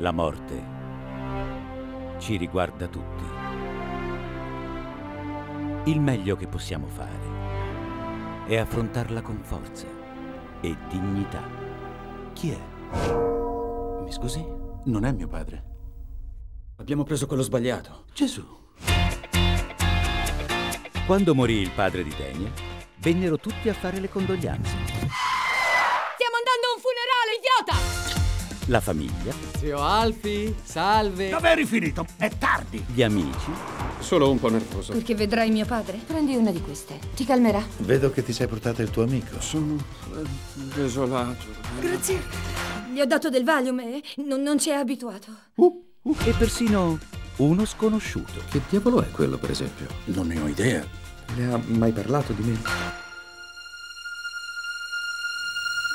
La morte ci riguarda tutti. Il meglio che possiamo fare è affrontarla con forza e dignità. Chi è? Mi scusi? Non è mio padre. Abbiamo preso quello sbagliato. Gesù. Quando morì il padre di Daniel, vennero tutti a fare le condoglianze. La famiglia, Zio Alfi, salve. Dove eri finito? È tardi. gli amici Solo un po' nervoso. Perché vedrai mio padre? Prendi una di queste. Ti calmerà. Vedo che ti sei portato il tuo amico. Sono eh, desolato. Grazie. Gli ho dato del Valium e non, non ci è abituato. e persino uno sconosciuto. Che diavolo è quello, per esempio? Non ne ho idea. Le ha mai parlato di me?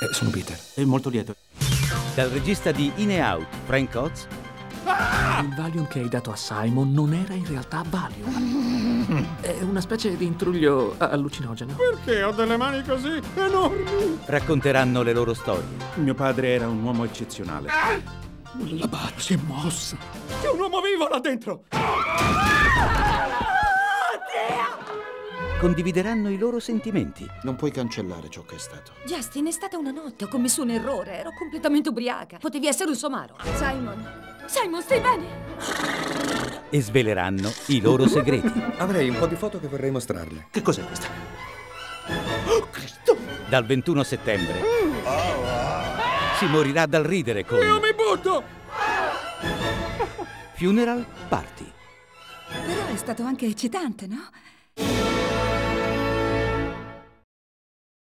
Eh, sono Peter. È molto lieto. Dal regista di In e Out, Frank Oz, Il Valium che hai dato a Simon non era in realtà Valium. È una specie di intruglio allucinogeno. Perché ho delle mani così enormi? racconteranno le loro storie. Mio padre era un uomo eccezionale. La bara si è mossa. C'è un uomo vivo là dentro! Condivideranno i loro sentimenti. Non puoi cancellare ciò che è stato. Justin, è stata una notte. Ho commesso un errore. Ero completamente ubriaca. Potevi essere un somaro. Simon. Simon, stai bene? e sveleranno i loro segreti. Avrei un po' di foto che vorrei mostrarle. Che cos'è questa? Dal 21 settembre si morirà dal ridere con Io mi butto! Funeral Party. Però è stato anche eccitante, no?